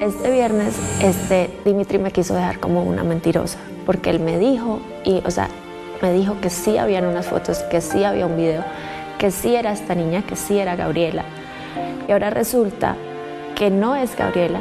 Este viernes, este, Dimitri me quiso dejar como una mentirosa, porque él me dijo, y, o sea, me dijo que sí habían unas fotos, que sí había un video, que sí era esta niña, que sí era Gabriela. Y ahora resulta que no es Gabriela,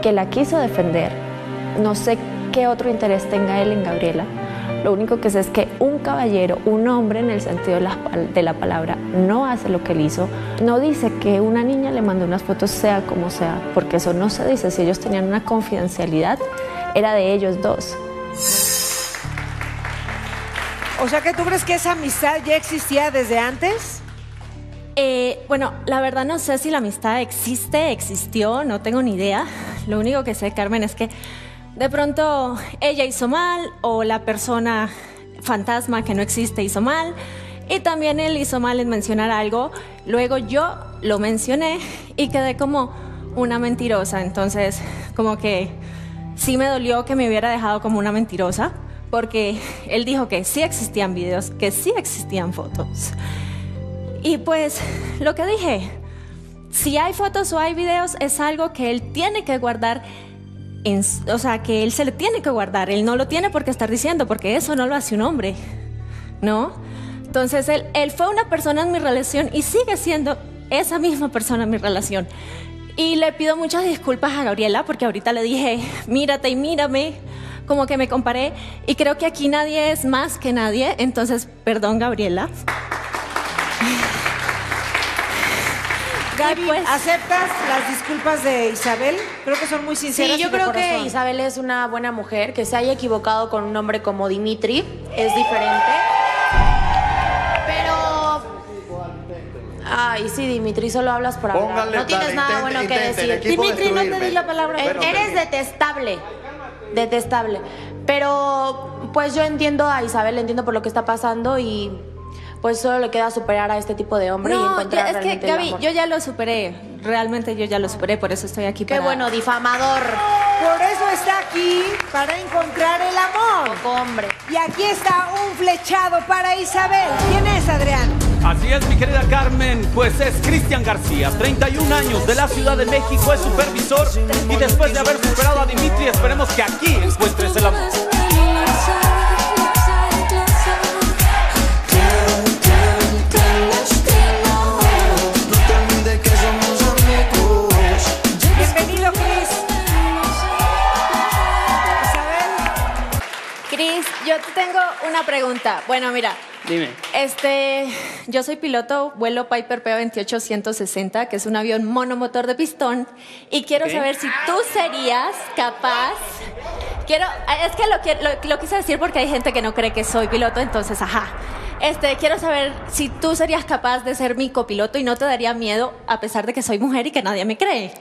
que la quiso defender. No sé qué otro interés tenga él en Gabriela. Lo único que sé es que un caballero, un hombre en el sentido de la, de la palabra, no hace lo que él hizo. No dice que una niña le mandó unas fotos sea como sea, porque eso no se dice. Si ellos tenían una confidencialidad, era de ellos dos. O sea que tú crees que esa amistad ya existía desde antes? Eh, bueno, la verdad no sé si la amistad existe, existió, no tengo ni idea. Lo único que sé, Carmen, es que de pronto ella hizo mal o la persona fantasma que no existe hizo mal y también él hizo mal en mencionar algo. Luego yo lo mencioné y quedé como una mentirosa. Entonces, como que sí me dolió que me hubiera dejado como una mentirosa porque él dijo que sí existían videos, que sí existían fotos. Y pues lo que dije, si hay fotos o hay videos es algo que él tiene que guardar, en, o sea, que él se le tiene que guardar. Él no lo tiene por qué estar diciendo, porque eso no lo hace un hombre, ¿no? Entonces él, él fue una persona en mi relación y sigue siendo esa misma persona en mi relación. Y le pido muchas disculpas a Gabriela porque ahorita le dije, mírate y mírame, como que me comparé y creo que aquí nadie es más que nadie, entonces perdón Gabriela. Gaby, pues- ¿aceptas las disculpas de Isabel? Creo que son muy sinceras. Sí, yo creo que. Isabel es una buena mujer, que se haya equivocado con un hombre como Dimitri es diferente. Pero. Ay, sí, Dimitri, solo hablas por hablar. Póngale, no tienes nada intente, bueno que intente, decir. Dimitri, no te di la palabra. Bueno, Eres detestable. Detestable. Pero, pues yo entiendo a Isabel, entiendo por lo que está pasando y. Pues solo le queda superar a este tipo de hombre y No, encontrar ya- es que Gaby, yo ya lo superé, realmente yo ya lo superé, por eso estoy aquí Qué para- bueno, difamador. Por eso está aquí, para encontrar el amor. Poco hombre. Y aquí está un flechado para Isabel. ¿Quién es, Adrián? Así es, mi querida Carmen, pues es Cristian García, 31 años de la Ciudad de México, es supervisor y después de haber superado a Dimitri, esperemos que aquí encuentres el amor. Una pregunta. Bueno, mira, Dime. este, yo soy piloto, vuelo Piper P28160, que es un avión monomotor de pistón, y quiero Ok. saber si tú serías capaz. Quiero, es que lo, lo, lo quise decir porque hay gente que no cree que soy piloto, entonces, ajá. Este, quiero saber si tú serías capaz de ser mi copiloto y no te daría miedo a pesar de que soy mujer y que nadie me cree.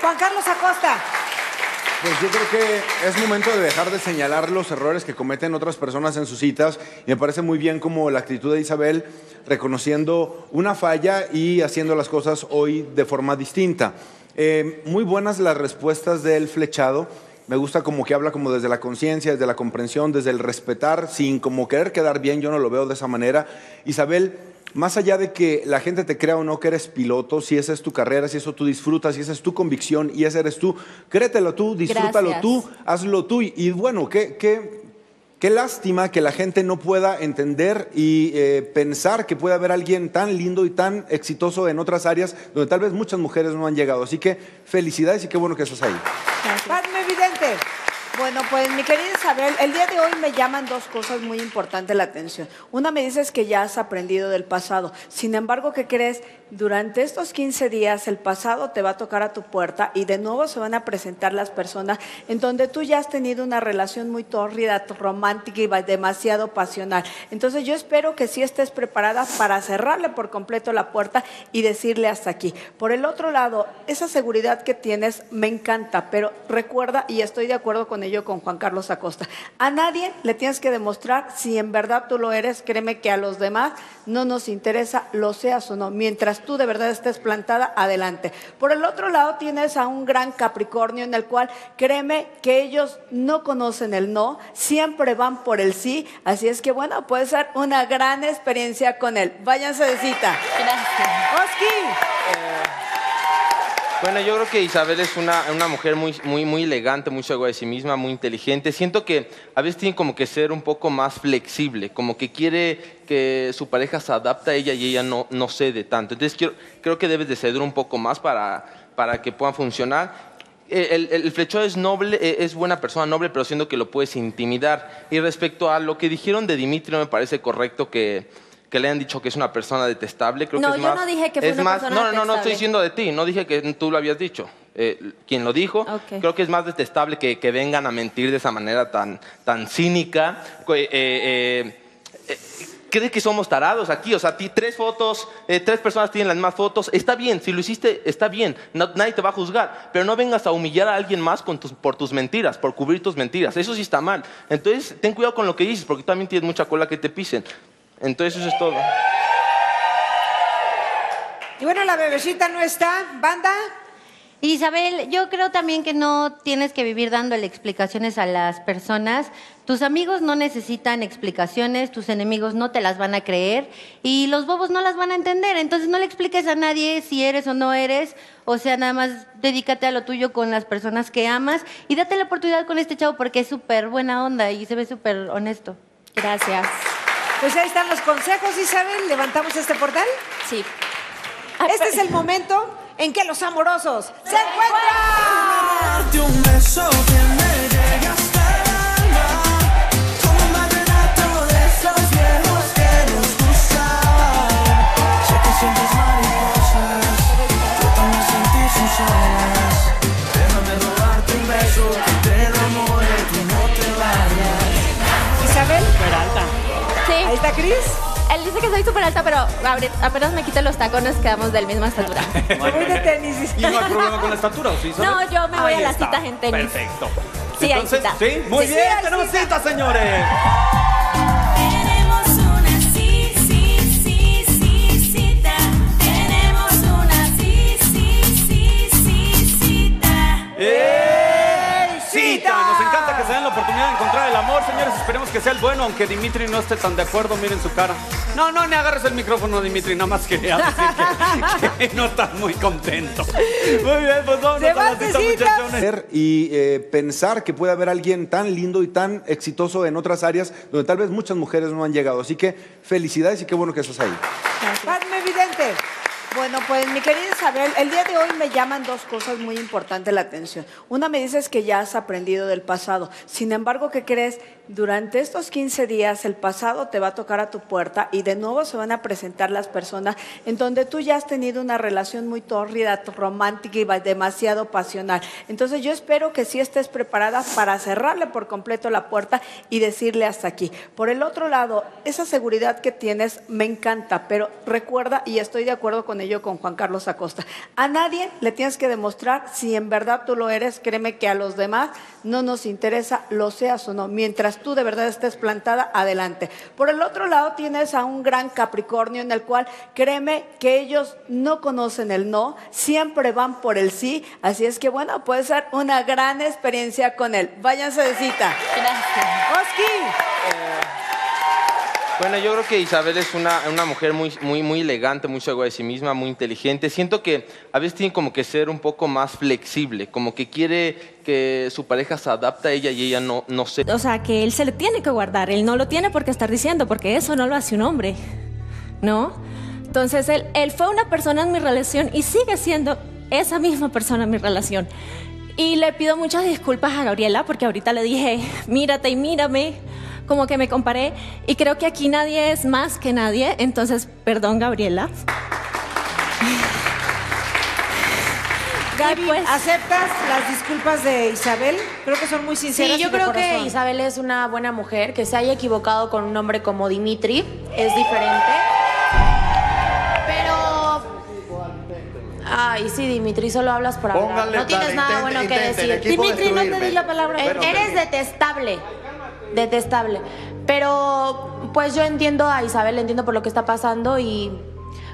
Juan Carlos Acosta. Pues yo creo que es momento de dejar de señalar los errores que cometen otras personas en sus citas. Y me parece muy bien como la actitud de Isabel reconociendo una falla y haciendo las cosas hoy de forma distinta. Eh, muy buenas las respuestas del flechado. Me gusta como que habla como desde la conciencia, desde la comprensión, desde el respetar, sin como querer quedar bien, yo no lo veo de esa manera. Isabel, más allá de que la gente te crea o no que eres piloto, si esa es tu carrera, si eso tú disfrutas, si esa es tu convicción y ese eres tú, créetelo tú, disfrútalo Gracias. tú, hazlo tú. Y, y bueno, qué, qué, qué lástima que la gente no pueda entender y eh, pensar que puede haber alguien tan lindo y tan exitoso en otras áreas donde tal vez muchas mujeres no han llegado. Así que felicidades y qué bueno que estás ahí. Padme. Bueno, pues mi querida Isabel, el día de hoy me llaman dos cosas muy importantes la atención. Una me dices que ya has aprendido del pasado. Sin embargo, ¿qué crees? Durante estos 15 días el pasado te va a tocar a tu puerta y de nuevo se van a presentar las personas en donde tú ya has tenido una relación muy tórrida, romántica y demasiado pasional. Entonces yo espero que sí estés preparada para cerrarle por completo la puerta y decirle hasta aquí. Por el otro lado, esa seguridad que tienes me encanta, pero recuerda, y estoy de acuerdo con ello con Juan Carlos Acosta, a nadie le tienes que demostrar si en verdad tú lo eres, créeme que a los demás no nos interesa, lo seas o no, mientras tú de verdad estés plantada, adelante. Por el otro lado tienes a un gran Capricornio en el cual créeme que ellos no conocen el no, siempre van por el sí, así es que bueno, puede ser una gran experiencia con él. Váyanse de cita. Gracias. Oski. Bueno, yo creo que Isabel es una, una mujer muy, muy, muy elegante, muy segura de sí misma, muy inteligente. Siento que a veces tiene como que ser un poco más flexible, como que quiere que su pareja se adapte a ella y ella no, no cede tanto. Entonces quiero- creo que debes de ceder un poco más para, para que puedan funcionar. Eh, El, el, flechón es noble, eh, es buena persona, noble, pero siento que lo puedes intimidar. Y respecto a lo que dijeron de Dimitri, no me parece correcto que, que le hayan dicho que es una persona detestable. Creo No, que es yo más- no dije que fue es una más- persona No, no, no, no estoy diciendo de ti, no dije que tú lo habías dicho. Eh, quien lo dijo, Ok. creo que es más detestable que, que vengan a mentir de esa manera tan, tan cínica. Eh, eh, eh, ¿Cree que somos tarados aquí? O sea, ti- tres fotos, eh, tres personas tienen las mismas fotos. Está bien, si lo hiciste, está bien. No- nadie te va a juzgar. Pero no vengas a humillar a alguien más con tus- por tus mentiras, por cubrir tus mentiras. Eso sí está mal. Entonces, ten cuidado con lo que dices, porque tú también tienes mucha cola que te pisen. Entonces, eso es todo. Y bueno, la bebecita no está. ¿Banda? Isabel, yo creo también que no tienes que vivir dándole explicaciones a las personas. Tus amigos no necesitan explicaciones, tus enemigos no te las van a creer y los bobos no las van a entender. Entonces no le expliques a nadie si eres o no eres. O sea, nada más dedícate a lo tuyo con las personas que amas y date la oportunidad con este chavo porque es súper buena onda y se ve súper honesto. Gracias. Pues ahí están los consejos, Isabel. ¿Levantamos este portal? Sí. Este es el momento en que los amorosos se encuentran. Alta, pero apenas me quito los tacones, quedamos del misma estatura. Voy de tenis. ¿Y no hay problema con la estatura, ¿o sí? No, yo me voy Ahí a las está. citas en tenis. Perfecto. Sí, hay Entonces, cita. sí, muy Sí, sí, bien, hay tenemos cita. cita, señores. Tenemos que sea el bueno, aunque Dimitri no esté tan de acuerdo. Miren su cara. No, no, ni agarres el micrófono, Dimitri. Nada más quería decir que, que no está muy contento. Muy bien, pues vamos a la cita, muchachones. Y eh, pensar que puede haber alguien tan lindo y tan exitoso en otras áreas donde tal vez muchas mujeres no han llegado. Así que felicidades y qué bueno que estás ahí. Padme evidente. Bueno, pues mi querida Isabel, el día de hoy me llaman dos cosas muy importantes la atención. Una me dices que ya has aprendido del pasado. Sin embargo, ¿qué crees? Durante estos 15 días el pasado te va a tocar a tu puerta y de nuevo se van a presentar las personas en donde tú ya has tenido una relación muy tórrida, romántica y demasiado pasional. Entonces yo espero que sí estés preparada para cerrarle por completo la puerta y decirle hasta aquí. Por el otro lado, esa seguridad que tienes me encanta, pero recuerda, y estoy de acuerdo con ello con Juan Carlos Acosta, a nadie le tienes que demostrar si en verdad tú lo eres, créeme que a los demás no nos interesa, lo seas o no, mientras tú de verdad estés plantada, adelante. Por el otro lado tienes a un gran Capricornio en el cual créeme que ellos no conocen el no, siempre van por el sí, así es que bueno, puede ser una gran experiencia con él. Váyanse de cita. Gracias. Oski. Bueno, yo creo que Isabel es una, una mujer muy, muy, muy elegante, muy segura de sí misma, muy inteligente. Siento que a veces tiene como que ser un poco más flexible, como que quiere que su pareja se adapte a ella y ella no, no se... O sea, que él se le tiene que guardar. Él no lo tiene por qué estar diciendo, porque eso no lo hace un hombre. ¿No? Entonces, él, él fue una persona en mi relación y sigue siendo esa misma persona en mi relación. Y le pido muchas disculpas a Gabriela, porque ahorita le dije, mírate y mírame, como que me comparé. Y creo que aquí nadie es más que nadie. Entonces, perdón, Gabriela. Gaby, pues- ¿aceptas las disculpas de Isabel? Creo que son muy sinceras. Sí, yo y de creo que. Isabel es una buena mujer, que se haya equivocado con un hombre como Dimitri, es diferente. Pero... Ay, sí, Dimitri, solo hablas por hablar. Póngale, no tienes nada intente, bueno que decir. Dimitri, no te di la palabra. Bueno, Eres detestable. Detestable. Pero, pues yo entiendo a Isabel, entiendo por lo que está pasando y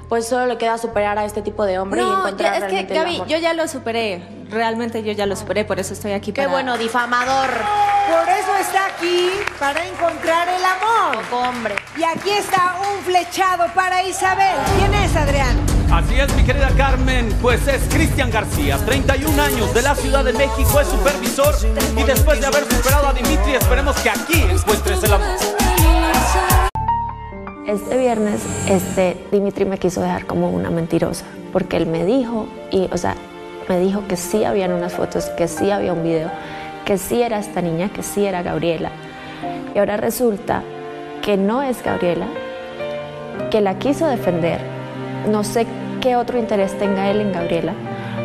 pues solo le queda superar a este tipo de hombre y No, encontrar ya- es que el Gaby, amor. yo ya lo superé. Realmente yo ya lo superé, por eso estoy aquí. Qué para- bueno, difamador. Por eso está aquí, para encontrar el amor. Poco hombre. Y aquí está un flechado para Isabel. ¿Quién es, Adrián? Así es, mi querida Carmen, pues es Cristian García, 31 años de la Ciudad de México, es supervisor y después de haber superado a Dimitri, que aquí encuentres el amor. Este viernes, este, Dimitri me quiso dejar como una mentirosa, porque él me dijo, y, o sea, me dijo que sí habían unas fotos, que sí había un video, que sí era esta niña, que sí era Gabriela. Y ahora resulta que no es Gabriela, que la quiso defender. No sé qué otro interés tenga él en Gabriela.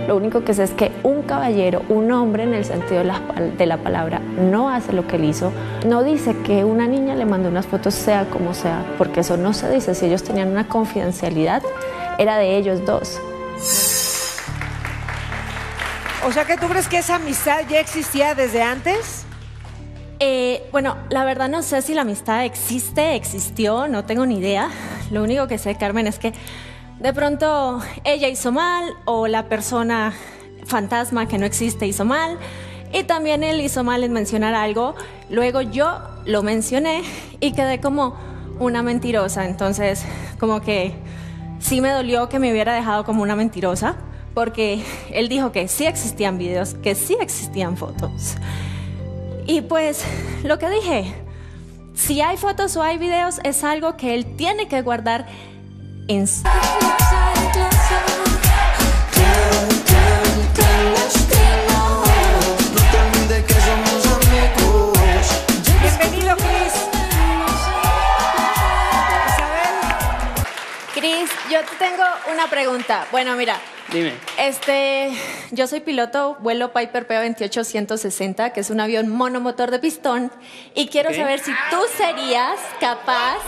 Lo único que sé es que un caballero, un hombre en el sentido de la, de la palabra, no hace lo que él hizo. No dice que una niña le mandó unas fotos sea como sea, porque eso no se dice. Si ellos tenían una confidencialidad, era de ellos dos. O sea que tú crees que esa amistad ya existía desde antes? Eh, bueno, la verdad no sé si la amistad existe, existió, no tengo ni idea. Lo único que sé, Carmen, es que de pronto ella hizo mal o la persona fantasma que no existe hizo mal. Y también él hizo mal en mencionar algo. Luego yo lo mencioné y quedé como una mentirosa. Entonces, como que sí me dolió que me hubiera dejado como una mentirosa. Porque él dijo que sí existían videos, que sí existían fotos. Y pues lo que dije, si hay fotos o hay videos es algo que él tiene que guardar en. Bienvenido, Cris. Cris, yo te tengo una pregunta. Bueno, mira, Dime. este, yo soy piloto, vuelo Piper P28160, que es un avión monomotor de pistón, y quiero saber si tú serías capaz.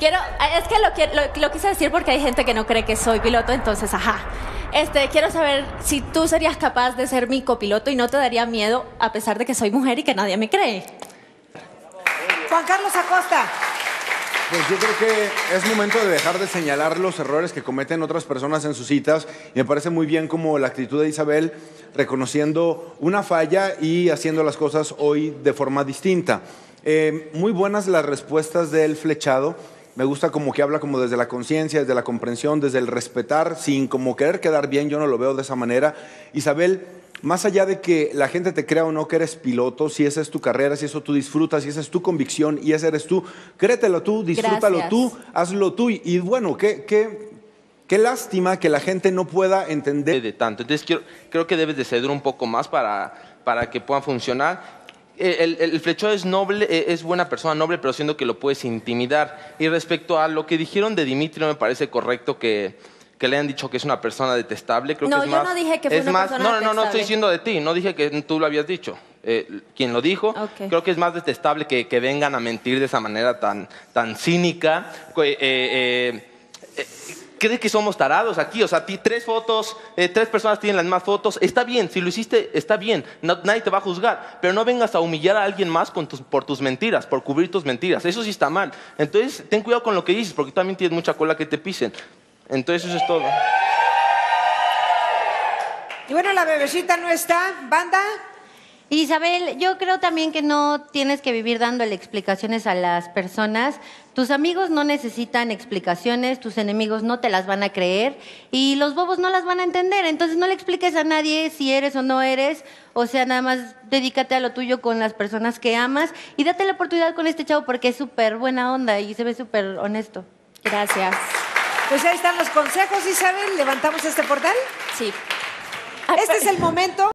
Quiero, es que lo, qui- lo, lo quise decir porque hay gente que no cree que soy piloto, entonces, ajá. Este, quiero saber si tú serías capaz de ser mi copiloto y no te daría miedo a pesar de que soy mujer y que nadie me cree. Juan Carlos Acosta. Pues yo creo que es momento de dejar de señalar los errores que cometen otras personas en sus citas. Y me parece muy bien como la actitud de Isabel reconociendo una falla y haciendo las cosas hoy de forma distinta. Eh, muy buenas las respuestas del flechado. Me gusta como que habla como desde la conciencia, desde la comprensión, desde el respetar, sin como querer quedar bien, yo no lo veo de esa manera. Isabel, más allá de que la gente te crea o no que eres piloto, si esa es tu carrera, si eso tú disfrutas, si esa es tu convicción y ese eres tú, créetelo tú, disfrútalo Gracias. tú, hazlo tú. Y, y bueno, qué, qué, qué lástima que la gente no pueda entender. de tanto. Entonces quiero- creo que debes de ceder un poco más para, para que pueda funcionar. Eh, El, el, flechado es noble, eh, es buena persona, noble, pero siendo que lo puedes intimidar. Y respecto a lo que dijeron de Dimitri, no me parece correcto que, que le hayan dicho que es una persona detestable. Creo No, que es yo más- no dije que fue es una más- persona No, no, no, no estoy diciendo de ti, no dije que tú lo habías dicho. Eh, quien lo dijo, creo que es más detestable que, que vengan a mentir de esa manera tan, tan cínica. Eh, eh, eh, ¿Cree que somos tarados aquí? O sea, tres fotos, eh, tres personas tienen las mismas fotos. Está bien, si lo hiciste, está bien. No- nadie te va a juzgar. Pero no vengas a humillar a alguien más por tus mentiras, por cubrir tus mentiras. Eso sí está mal. Entonces, ten cuidado con lo que dices, porque también tienes mucha cola que te pisen. Entonces, eso es todo. Y bueno, la bebecita no está. Banda. Isabel, yo creo también que no tienes que vivir dándole explicaciones a las personas. Tus amigos no necesitan explicaciones, tus enemigos no te las van a creer y los bobos no las van a entender. Entonces no le expliques a nadie si eres o no eres. O sea, nada más dedícate a lo tuyo con las personas que amas y date la oportunidad con este chavo porque es súper buena onda y se ve súper honesto. Gracias. Pues ahí están los consejos, Isabel. Levantamos este portal. Sí. Este es el momento